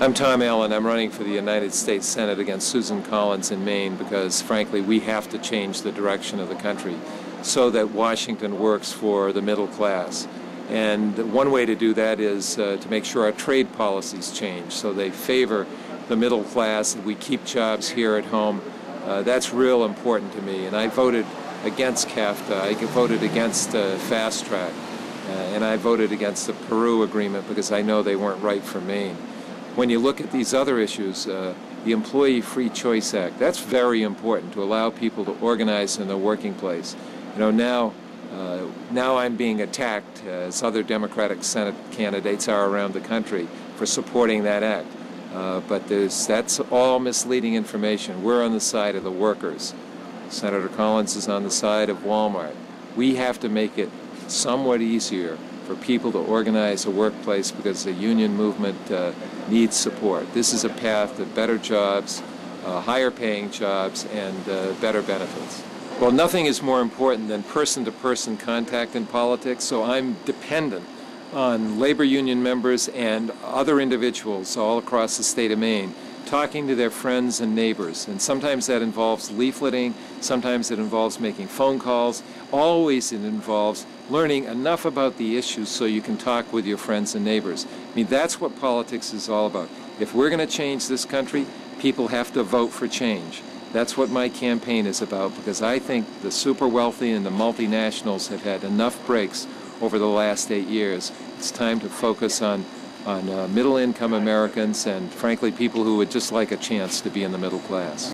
I'm Tom Allen. I'm running for the United States Senate against Susan Collins in Maine because, frankly, we have to change the direction of the country so that Washington works for the middle class. And one way to do that is uh, to make sure our trade policies change so they favor the middle class and we keep jobs here at home. Uh, that's real important to me. And I voted against CAFTA. I voted against uh, Fast Track. Uh, and I voted against the Peru agreement because I know they weren't right for Maine when you look at these other issues, uh, the Employee Free Choice Act, that's very important to allow people to organize in the working place. You know, now, uh, now I'm being attacked, as other Democratic Senate candidates are around the country, for supporting that act. Uh, but that's all misleading information. We're on the side of the workers. Senator Collins is on the side of Walmart. We have to make it somewhat easier for people to organize a workplace because the union movement uh, needs support. This is a path to better jobs, uh, higher paying jobs, and uh, better benefits. Well, nothing is more important than person to person contact in politics, so I'm dependent on labor union members and other individuals all across the state of Maine talking to their friends and neighbors. And sometimes that involves leafleting, sometimes it involves making phone calls, always it involves learning enough about the issues so you can talk with your friends and neighbors. I mean, that's what politics is all about. If we're going to change this country, people have to vote for change. That's what my campaign is about because I think the super wealthy and the multinationals have had enough breaks over the last eight years. It's time to focus on on uh, middle income Americans and frankly people who would just like a chance to be in the middle class.